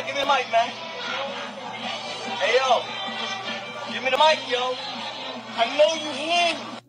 yo, give me the mic, man. Hey, yo. Give me the mic, yo. I know you hear me.